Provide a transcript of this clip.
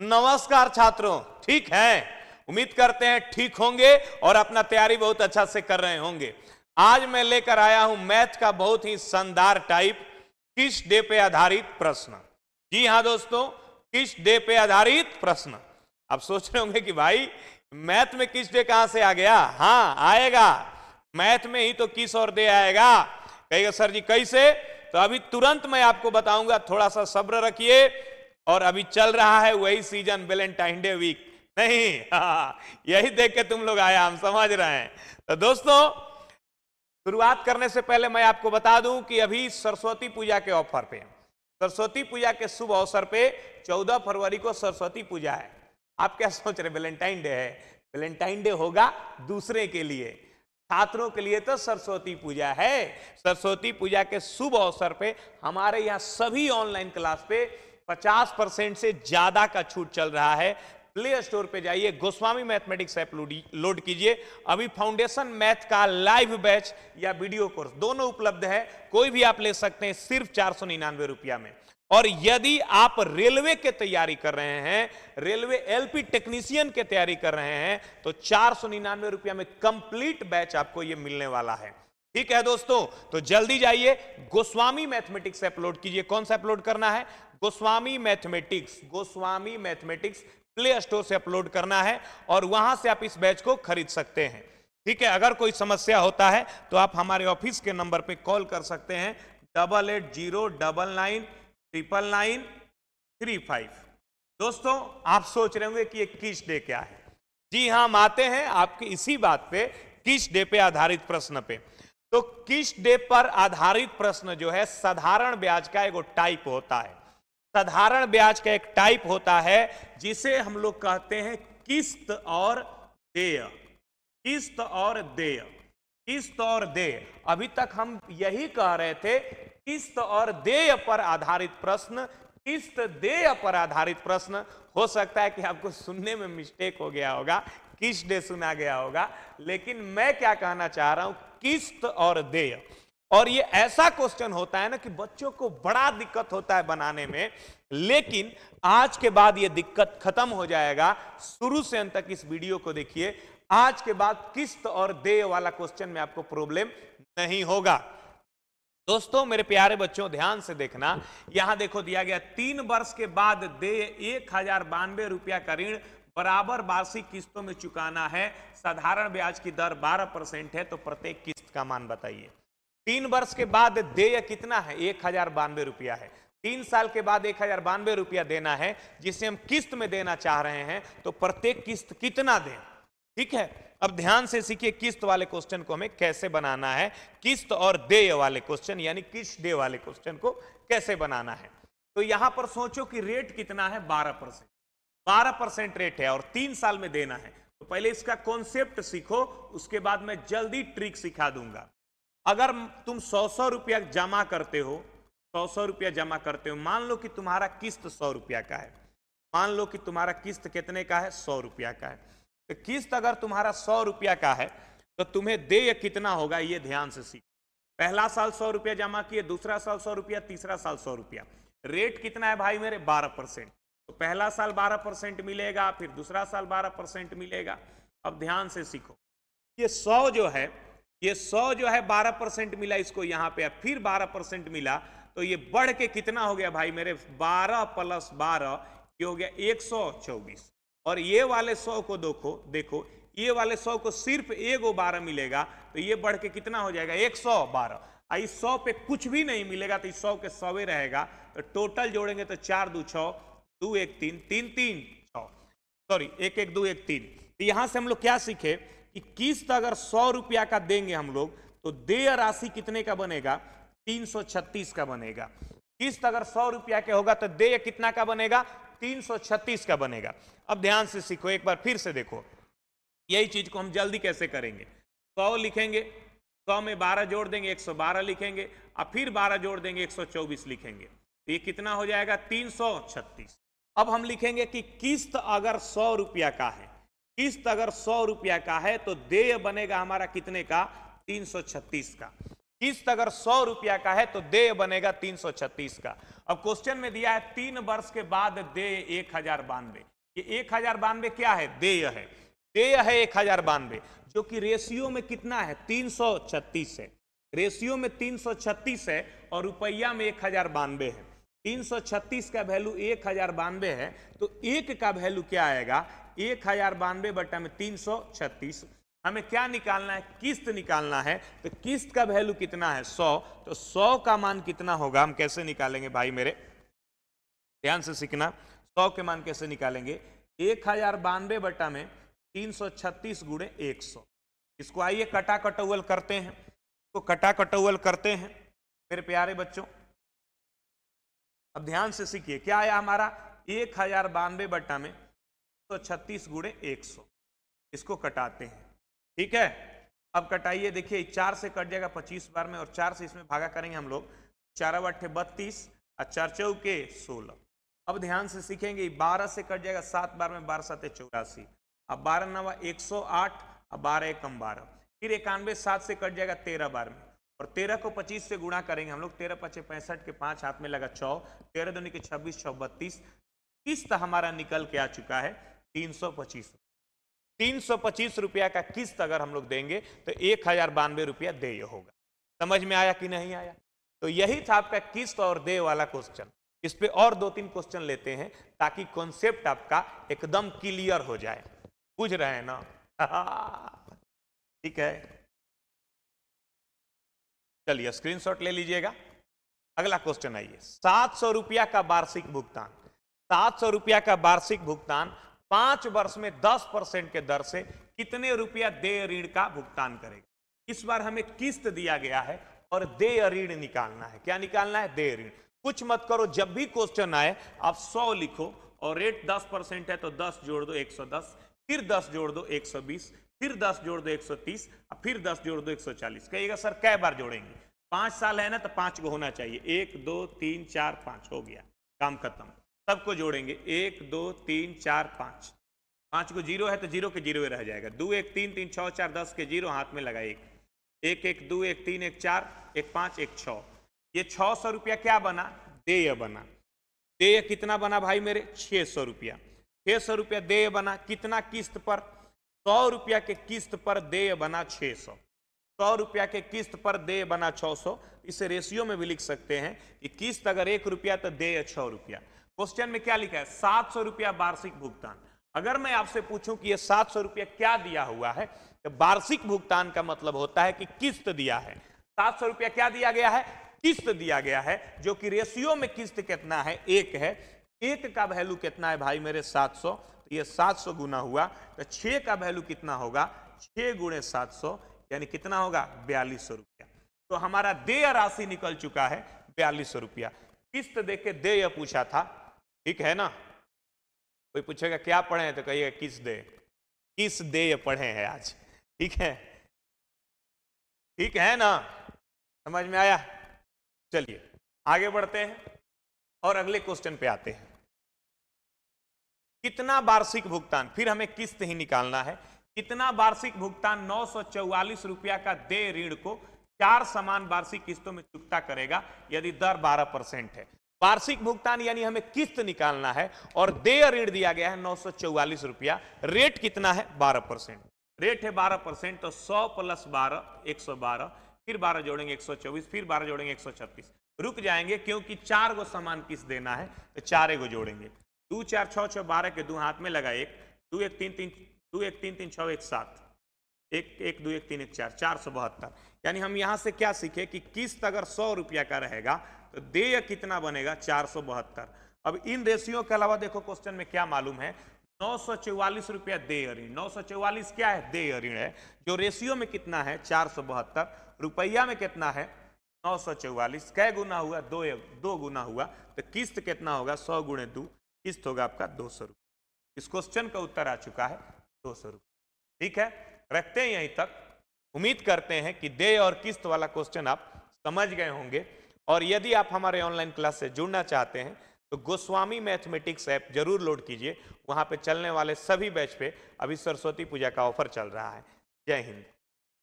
नमस्कार छात्रों, ठीक है? उम्मीद करते हैं ठीक होंगे और अपना तैयारी बहुत अच्छा से कर रहे होंगे। आज मैं लेकर आया हूँ मैथ का बहुत ही शानदार टाइप, किस डे पे आधारित प्रश्न। जी हाँ दोस्तों, किस डे पे आधारित प्रश्न। आप सोच रहे होंगे कि भाई, मैथ में किस डे कहाँ से आ गया? हाँ आएगा। मैथ में ही तो किस और डे आएगा? कहेगा, सर जी, कैसे? तो अभी तुरंत मैं आपको बताऊँगा, थोड़ा सा सब्र रखिए। और अभी चल रहा है वही सीज़न वेलेंटाइन डे वीक नहीं हाँ, यही देख के तुम लोग आया हम समझ रहे हैं। तो दोस्तों शुरुआत करने से पहले मैं आपको बता दूँ कि अभी सरस्वती पूजा के ऑफ़र पे सरस्वती पूजा के शुभ अवसर पे 14 फरवरी को सरस्वती पूजा है। आप क्या सोच रहे वेलेंटाइन डे है? वेलेंटाइन डे होगा दूसरे के लिए। छात्रों के लिए तो सरस्वती पूजा है। सरस्वती पूजा के शुभ अवसर पे हमारे यहाँ सभी ऑनलाइन क्लास पे 50 परसेंट से ज़्यादा का छूट चल रहा है। प्ले स्टोर पे जाइए, गोस्वामी मैथमेटिक्स ऐप लोड कीजिए। अभी फाउंडेशन मैथ का लाइव बैच या वीडियो कोर्स दोनों उपलब्ध है। कोई भी आप ले सकते हैं सिर्फ़ चार सौ निन्यानवे रुपया में। और यदि आप रेलवे के तैयारी कर रहे हैं, रेलवे एलपी टेक्नीशियन के तैयारी कर रहे हैं तो चार सौ निन्यानवे रुपया में कंप्लीट बैच आपको ये मिलने वाला है। ठीक है दोस्तों तो जल्दी जाइए, गोस्वामी मैथमेटिक्स अपलोड कीजिए। कौन सा अपलोड करना है? Goswami mathematics Goswami mathematics play store से अपलोड करना है और वहाँ से आप इस बैच को खरीद सकते हैं। ठीक है, अगर कोई समस्या होता है तो आप हमारे ऑफ़िस के नंबर पे कॉल कर सकते हैं double eight zero double nine triple nine three five दोस्तों, आप सोच रहे होंगे कि ये किस डे क्या है? जी हाँ हम आते हैं आपकी इसी बात पे किस डे पे आधारित प्रश्न पे। तो किस डे पर आधारित प्रश्न जो है, साधारण ब्याज का एक टाइप होता है। साधारण ब्याज का एक टाइप होता है, जिसे हम लोग कहते हैं किस्त और देय। किस्त और देय। किस्त और देय। अभी तक हम यही कह रहे थे, किस्त और देय पर आधारित प्रश्न, किस्त देय पर आधारित प्रश्न। हो सकता है कि आपको सुनने में मिस्टेक हो गया होगा, किस डे सुना गया होगा, लेकिन मैं क्या कहना चाह रहा हूँ, किस्त और देय। और ये ऐसा क्वेश्चन होता है ना कि बच्चों को बड़ा दिक्कत होता है बनाने में, लेकिन आज के बाद ये दिक्कत खत्म हो जाएगा। शुरू से अंत तक इस वीडियो को देखिए। आज के बाद किस्त और देय वाला क्वेश्चन में आपको प्रॉब्लम नहीं होगा। दोस्तों, मेरे प्यारे बच्चों, ध्यान से देखना। यहाँ देखो, दिया गया तीन वर्ष के बाद देय एक हज़ार बानवे रुपया का ऋण बराबर वार्षिक किस्तों में चुकाना है। साधारण ब्याज की दर 12 परसेंट है तो प्रत्येक किस्त का मान बताइए। तीन वर्ष के बाद देय कितना है? एक हज़ार बानवे रुपया है। तीन साल के बाद एक हज़ार बानवे रुपया देना है, जिसे हम किस्त में देना चाह रहे हैं तो प्रत्येक किस्त कितना दें? ठीक है? अब ध्यान से सीखिए, किस्त वाले क्वेश्चन को हमें कैसे बनाना है? किस्त और देय वाले क्वेश्चन, यानी किस डे वाले क्वेश्चन को कैसे बनाना है? तो यहाँ पर सोचो कि रेट कितना है? बारह परसेंट। बारह परसेंट रेट है और तीन साल में देना है। तो पहले इसका कॉन्सेप्ट सीखो, उसके बाद मैं जल्दी ट्रिक सिखा दूँगा। अगर तुम सौ सौ रुपया जमा करते हो सौ सौ रुपया जमा करते हो, मान लो कि तुम्हारा किस्त सौ रुपया का है। मान लो कि तुम्हारा किस्त कितने का है? सौ रुपया का है। तो किस्त अगर तुम्हारा सौ रुपया का है तो तुम्हें देय कितना होगा ये ध्यान से सीख। पहला साल सौ रुपया जमा किए, दूसरा साल सौ रुपया, तीसरा साल सौ रुपया। रेट कितना है भाई मेरे? बारह परसेंट। तो पहला साल बारह परसेंट मिलेगा, फिर दूसरा साल बारह परसेंट मिलेगा। अब ध्यान से सीखो। ये सौ जो है ये सौ जो है बारह परसेंट मिला इसको यहाँ पे फिर बारह परसेंट मिला तो ये बढ़ के कितना हो गया भाई मेरे? बारह प्लस बारह, ये हो गया एक सौ चौबीस। और ये वाले सौ को देखो देखो, ये वाले सौ को सिर्फ़ एगो बारह मिलेगा तो ये बढ़ के कितना हो जाएगा? एक सौ बारह। इस सौ पे कुछ भी नहीं मिलेगा तो इस सौ के सौवे रहेगा। तो टोटल जोड़ेंगे तो चार दो छ, दो एक तीन तीन तीन सॉरी, एक एक, दो एक, तीन। तो यहाँ से हम लोग क्या सीखे? कि किस्त अगर सौ रुपया का देंगे हम लोग तो देय राशि कितने का बनेगा? 336 का बनेगा। किस्त अगर सौ रुपया के होगा तो देय कितना का बनेगा? 336 का बनेगा। अब ध्यान से सीखो, एक बार फिर से देखो। यही चीज़ को हम जल्दी कैसे करेंगे? सौ लिखेंगे, सौ में बारह जोड़ देंगे 112 लिखेंगे और फिर बारह जोड़ देंगे 124 लिखेंगे। तो ये कितना हो जाएगा? 336 अब हम लिखेंगे कि किस्त अगर सौ रुपया का है किस्त अगर सौ रुपया का है तो देय बनेगा हमारा कितने का? 336 का। किस्त अगर सौ रुपया का है तो देय बनेगा तीन सौ छत्तीस का। अब क्वेश्चन में दिया है, तीन वर्ष के बाद देय एक हज़ार बानवे। ये एक हज़ार बानवे क्या है? देय है। देय है एक हज़ार बानवे। जो कि रेशियो में कितना है? तीन सौ छत्तीस है। रेशियो में तीन सौ छत्तीस है और रुपया में एक हज़ार बानवे है। तीन सौ छत्तीस का वैल्यू एक हज़ार बानवे है तो एक का वैल्यू क्या आएगा? एक हज़ार बानवे बटा में तीन सौ छत्तीस। हमें क्या निकालना है? किस्त निकालना है। तो किस्त का वैल्यू कितना है? सौ। तो सौ का मान कितना होगा? हम कैसे निकालेंगे भाई मेरे? ध्यान से सीखना। सौ के मान कैसे निकालेंगे? एक हज़ार बानवे बटा में तीन सौ छत्तीस गुड़े एक सौ। इसको आइए कटा कटौवल करते हैं। इसको कटा कटौवल करते हैं। मेरे प्यारे बच्चों अब ध्यान से सीखिए, क्या आया हमारा? एक हज़ार बानवे बट्टा में तो छत्तीस गुड़े एक सौ। इसको कटाते हैं। ठीक है? अब कटाइए, देखिए, चार से कट जाएगा पच्चीस बार में और चार से इसमें भागा करेंगे हम लोग। चार अट्ठे बत्तीस, और चार चौके सोलह। अब ध्यान से सीखेंगे, बारह से कट जाएगा सात बार में बारह सात चौरासी। अब बारह नवा एक सौ आठ, अब बारह एकम बारह। फिर इक्यानवे सात से कट जाएगा तेरह बार में। और तेरह को पच्चीस से गुणा करेंगे, हम लोग तेरह पच्चीस पैंसठ के पाँच हाथ में लगा छौ तेरह दोनों के छब्बीस, छौ बत्तीस, किस्त हमारा निकल के आ चुका है तीन सौ पच्चीस तीन सौ पच्चीस रुपया का किस्त अगर हम लोग देंगे तो एक हज़ार बानवे रुपया देय होगा। समझ में आया कि नहीं आया? तो यही था आपका किस्त और देय वाला क्वेश्चन। इस पे और दो तीन क्वेश्चन लेते हैं, ताकि कॉन्सेप्ट आपका एकदम क्लियर हो जाए। बुझ रहे हैं ना? ठीक है। चलिए स्क्रीनशॉट ले लीजिएगा। अगला क्वेश्चन आइए। सात सौ रुपया का वार्षिक भुगतान। सात सौ रुपया का वार्षिक भुगतान पाँच वर्ष में दस परसेंट के दर से कितने रुपया देय ऋण का भुगतान करेगा? इस बार हमें किस्त दिया गया है और देय ऋण निकालना है। क्या निकालना है? देय ऋण। कुछ मत करो, जब भी क्वेश्चन आए, आप सौ लिखो और रेट दस परसेंट है तो दस जोड़ दो, एक सौ दस। फिर दस जोड़ दो, एक सौ बीस। फिर दस जोड़ दो एक सौ तीस फिर दस जोड़ दो एक सौ चालीस। कहिएगा, सर, कै बार जोड़ेंगे? पाँच साल है ना तो पाँच को होना चाहिए। एक, दो, तीन, चार, पाँच, हो गया, काम खत्म। सबको जोड़ेंगे, एक, दो, तीन, चार, पाँच। पाँच को ज़ीरो है तो ज़ीरो के ज़ीरो रह जाएगा। दो, एक, तीन तीन छः चार, दस के ज़ीरो हाथ में लगा एक एक एक दो, एक, तीन, एक, चार, एक, पाँच, एक छ ये छः सौ रुपया क्या बना? देय बना। देय कितना बना भाई मेरे? छः सौ रुपया। छः सौ रुपया देय बना कितना किस्त पर? सौ रुपया के किस्त पर देय बना छः सौ। सौ रुपया के किस्त पर देय बना छः सौ। इसे रेशियो में भी लिख सकते हैं कि किस्त अगर एक रुपया तो देय छः रुपया। क्वेश्चन में क्या लिखा है? सात सौ रुपया वार्षिक भुगतान। अगर मैं आपसे पूछूँ कि ये सात सौ रुपया क्या दिया हुआ है तो वार्षिक भुगतान का मतलब होता है कि किस्त दिया है। सात सौ रुपया क्या दिया गया है? किस्त दिया गया है, जो कि रेशियो में किस्त कितना है? एक है। एक का वैल्यू कितना है भाई मेरे सात सौ? तो ये सात सौ गुना हुआ तो छह का वैल्यू कितना होगा? छह गुणे सात सौ, यानी कितना होगा? बयालीस रुपया। तो हमारा देय राशि निकल चुका है बयालीस रुपया। किस्त देके देय पूछा था, ठीक है ना? कोई पूछेगा, क्या पढ़े तो कहिएगा, किस दे किस दे पढ़े हैं आज? ठीक है? ठीक है ना? समझ में आया? चलिए, आगे बढ़ते हैं और अगले क्वेश्चन पे आते हैं। कितना वार्षिक भुगतान? फिर हमें किस्त ही निकालना है। कितना वार्षिक भुगतान? नौ सौ चौवालीस रुपया का दे ऋण को। चार समान वार्षिक किस्तों में चुकता करेगा, यदि दर 12 परसेंट है। वार्षिक भुगतान यानी हमें किस्त निकालना है और देय ऋण दिया गया है नौ सौ चौवालीस रुपया। रेट कितना है? 12 परसेंट। रेट है 12 परसेंट तो 100 प्लस 12 112 फिर 12 जोड़ेंगे 124 फिर 12 जोड़ेंगे 136 रुक जाएँगे क्योंकि चार गो समान किस्त देना है तो चार गो जोड़ेंगे। दो चार छः छः बारह के दो हाथ में लगा एक, दो एक तीन तीन, दो एक तीन तीन छः एक सात, एक एक, दो एक तीन एक चार चार सौ बहत्तर। यानी हम यहाँ से क्या सीखे कि किस्त अगर सौ रुपया का रहेगा तो देय कितना बनेगा? चार सौ बहत्तर। अब इन रेशियो के अलावा देखो, क्वेश्चन में क्या मालूम है? नौ सौ चौवालीस रुपया देय ऋण। नौ सौ चौवालीस क्या है? देय ऋण है। जो रेशियो में कितना है? चार सौ बहत्तर। रुपया में कितना है? नौ सौ चौवालीस। कै गुना हुआ? दो दो गुना हुआ। तो किस्त कितना होगा? सौ गुणे दो। किस्त होगा आपका दो सौ रुपये। इस क्वेश्चन का उत्तर आ चुका है दो सौ रुपये। ठीक है? रखते हैं यहीं तक। उम्मीद करते हैं कि दे और किस्त वाला क्वेश्चन आप समझ गए होंगे। और यदि आप हमारे ऑनलाइन क्लास से जुड़ना चाहते हैं तो गोस्वामी मैथमेटिक्स ऐप ज़रूर लोड कीजिए। वहाँ पे चलने वाले सभी बैच पे अभी सरस्वती पूजा का ऑफ़र चल रहा है। जय हिंद।